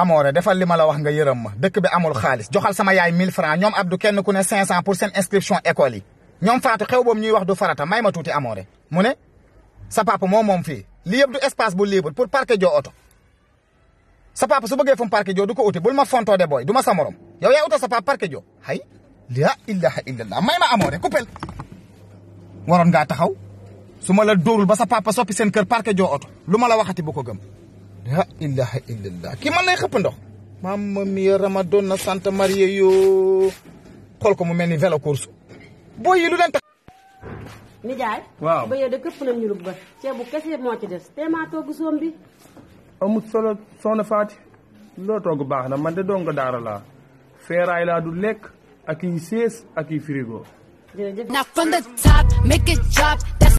amoore defal li ma la wax nga yërëm ma dëkk bi amul xaalis joxal sama yaay 1000 francs ñoom Abdou kenn ku ne 500 pour seen inscription école yi ñoom Fatou xew boobu ñuy wax du farata may ma tuuti amoore mu ne sa papa moo moom fii li yëpp du espace bu libre pour parquet joo oto sa papa su bëggee fu mu parquet joo du ko uti bul ma fontoo de booy du ma sa morom yow yaa uta sa papa parquet joo hay la ilaha illallah may ma amoo de coupel waroon ngaa taxaw su ma la dóorul ba sa papa soppi seen kër parquet joo oto lu ma la waxati bu ko gëm la ilaha illallah kii man lay xëpp ndox mamma mia ramadonna santa maria yo xool ko mu mel ni vélo course booy yi lu leen tax nijaay. waaw ba yow de këpp nañ ñu lu ba ceebu kese moo ci des te maa togg soom bi. amul solo soxna Faati loo togg baax na man de dong daara laa feeraay laa du lekk ak i sees ak i frigo. jërëjëf. Now from the top, make it drop. That's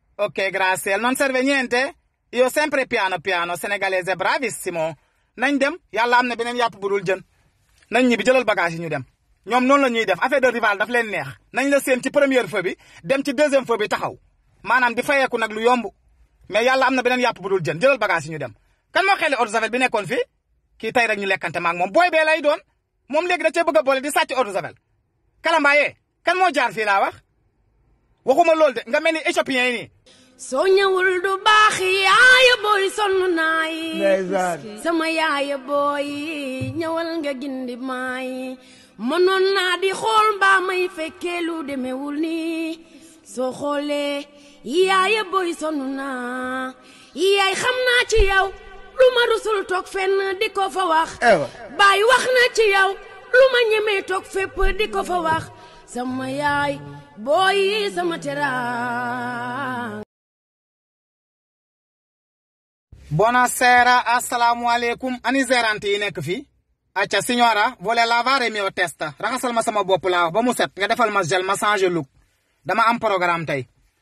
Ok, grazie. Non serve niente? Io sempre piano piano, sénégalaise bravissimo. nañ dem yàlla am na beneen yàpp bu dul jën nañ ñi bi jëlal bagage yi ñu dem ñoom noonu la ñuy def affaire de rival daf leen neex nañ la seen ci première feu bi dem ci deuxième feu bi taxaw maanaam di fayeeku nag lu yomb mais yàlla am na beneen yàpp bu dul jën jëlal bagage yi ñu dem kan moo xeeli eau de bi nekkoon fii kii tey rek ñu lekkante maak moom booy bee lay doon moom léegi da cee bëgg a boole di sàcc eau de javel kalambaayee kan moo jaar fii laa wax waxuma loolu de nga mel ni éthiopien yi nii. soo ñëwul du baax yaaya booy sonn naa yi sama yaaya booy ñëwal nga gindi maay mënoon naa di xool mbaa may fekkee lu demewul nii soo xoolee yaaya booy sonn naa yaay xam naa ci yow lu ma rusul toog fenn di ko fa wax baay wax na ci yow lu ma ñemee toog fépp di ko fa wax sama yaay booy sama teraanga Buonasera, assalamu alaikum, ani zeranti yi nekk fii acca signora vole lavare mio testa raxasal ma sama bopp laa wax ba mu set nga defal ma gel ma changer look dama am programme tey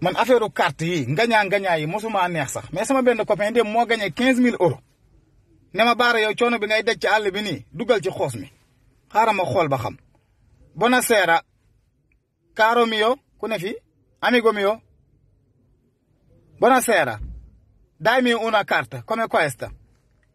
man affaire carte yi ngañaa ngañaa yi mosuma neex sax mais sama benn copain dem moo gagné quinze mille euros ne ma baara yow coono bi ngay daj ci àll bi nii dugal ci xoos mi xaaral ma xool ba xam bona seera caro mio ku ne fi amigo mio bona seera dai mi una carta come questa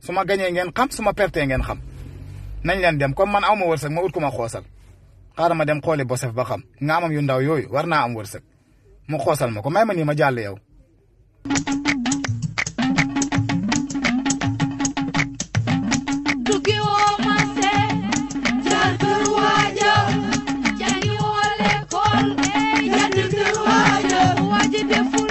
su ma gañee ngeen xam su ma pertee ngeen xam nañ leen dem comme man aw ma wërsëg ma ut ku ma xoosal xaaral ma dem xooli bosef ba xam nga amam yu ndaw yooyu war naa am wërsëg mu xoosal ma ko may ma nii ma jàll yow. Tukki woo marché jaar kër waaja jàngi woo lekkool jàngi kër waaja waaji deful